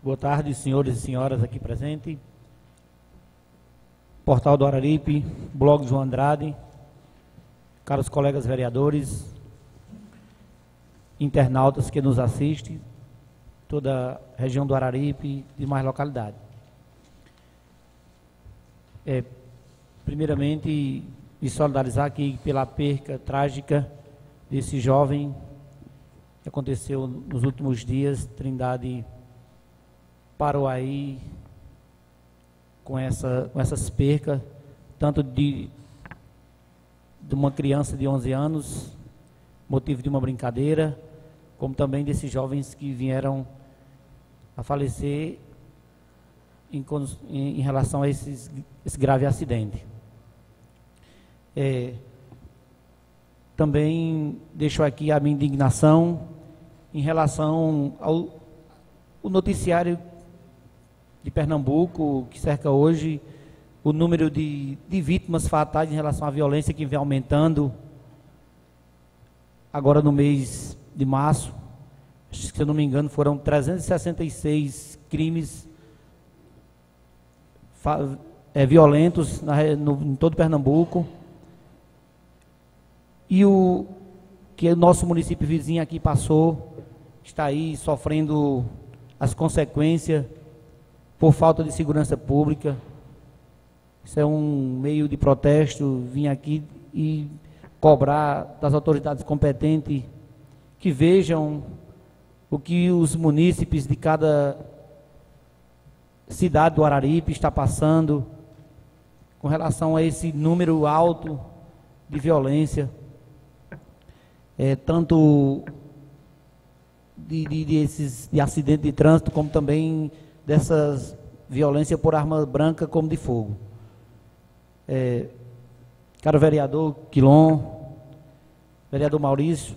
Boa tarde, senhores e senhoras aqui presentes. Portal do Araripe, blog João Andrade, caros colegas vereadores, internautas que nos assistem, toda a região do Araripe e mais localidades. É, primeiramente, me solidarizar aqui pela perca trágica desse jovem que aconteceu nos últimos dias, Trindade parou aí com, essa, com essas percas, tanto de, de uma criança de 11 anos, motivo de uma brincadeira, como também desses jovens que vieram a falecer em, em, relação a esses, esse grave acidente. É, também deixo aqui a minha indignação em relação ao noticiário de Pernambuco, que cerca hoje o número de, de vítimas fatais em relação à violência que vem aumentando. Agora no mês de março, se eu não me engano, foram 366 crimes é, violentos na, no, em todo Pernambuco. E o que o nosso município vizinho aqui passou, está aí sofrendo as consequências por falta de segurança pública. Isso é um meio de protesto, vim aqui e cobrar das autoridades competentes que vejam o que os munícipes de cada cidade do Araripe está passando com relação a esse número alto de violência, é, tanto de, de, de, esses, de acidente de trânsito, como também dessas violência por arma branca como de fogo. É, caro vereador Quilom, vereador Maurício,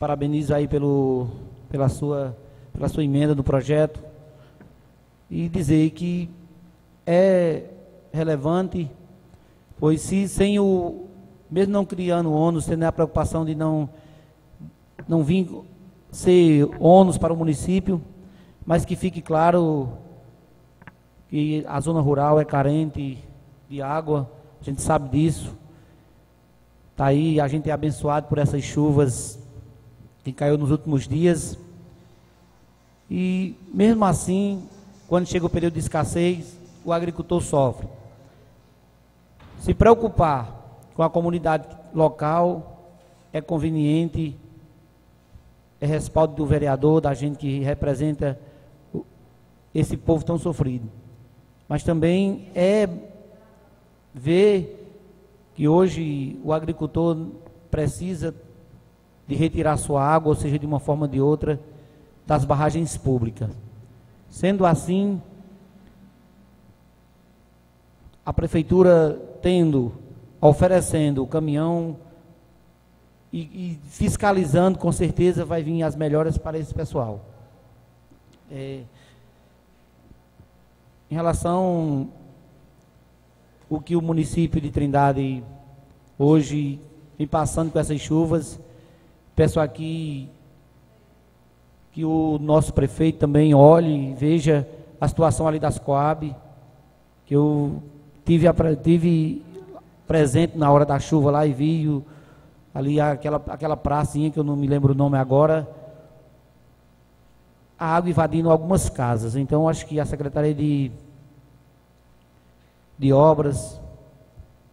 parabenizo aí pelo, pela, sua, pela sua emenda no projeto e dizer que é relevante, pois se sem o, mesmo não criando ônus, tendo a preocupação de não, não vir ser ônus para o município, mas que fique claro que a zona rural é carente de água, a gente sabe disso. Está aí, a gente é abençoado por essas chuvas que caiu nos últimos dias. E mesmo assim, quando chega o período de escassez, o agricultor sofre. Se preocupar com a comunidade local é conveniente, é respaldo do vereador, da gente que representa esse povo tão sofrido. Mas também é ver que hoje o agricultor precisa de retirar sua água, ou seja, de uma forma ou de outra, das barragens públicas. Sendo assim, a prefeitura tendo, oferecendo o caminhão e, e, fiscalizando, com certeza vai vir as melhoras para esse pessoal. É, em relação o que o município de Trindade hoje vem passando com essas chuvas, peço aqui que o nosso prefeito também olhe e veja a situação ali das Coab, que eu tive, tive presente na hora da chuva lá e vi o, ali aquela, aquela pracinha que eu não me lembro o nome agora, a água invadindo algumas casas. Então, acho que a Secretaria de, de Obras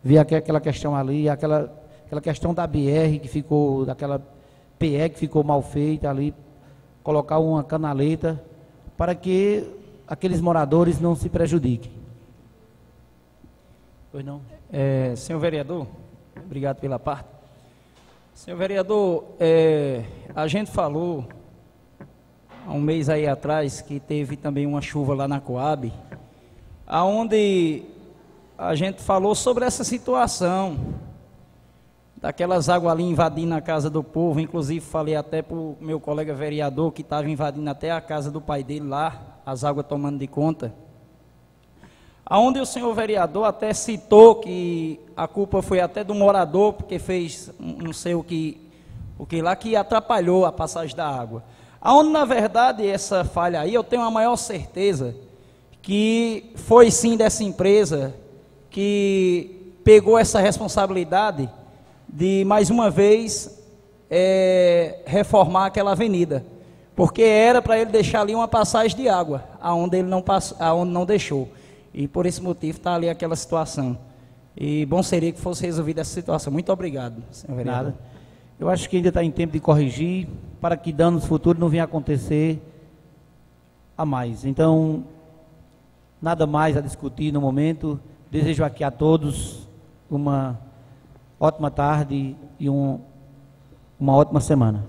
vê aquela questão ali, aquela, aquela questão da BR que ficou, daquela PE que ficou mal feita ali, colocar uma canaleta para que aqueles moradores não se prejudiquem. Pois não? É, senhor vereador, obrigado pela parte. Senhor vereador, é, a gente falou um mês aí atrás que teve também uma chuva lá na Coab, aonde a gente falou sobre essa situação daquelas águas ali invadindo a casa do povo, inclusive falei até para o meu colega vereador que estava invadindo até a casa do pai dele lá, as águas tomando de conta. Aonde o senhor vereador até citou que a culpa foi até do morador, porque fez não sei o que, o que lá que atrapalhou a passagem da água. Aonde, na verdade, essa falha aí, eu tenho a maior certeza que foi sim dessa empresa que pegou essa responsabilidade de, mais uma vez, é, reformar aquela avenida. Porque era para ele deixar ali uma passagem de água, aonde ele não, passou, aonde não deixou. E por esse motivo está ali aquela situação. E bom seria que fosse resolvida essa situação. Muito obrigado, senhor vereador. Nada. Eu acho que ainda está em tempo de corrigir para que danos futuros não venham a acontecer a mais. Então, nada mais a discutir no momento. Desejo aqui a todos uma ótima tarde e um, uma ótima semana.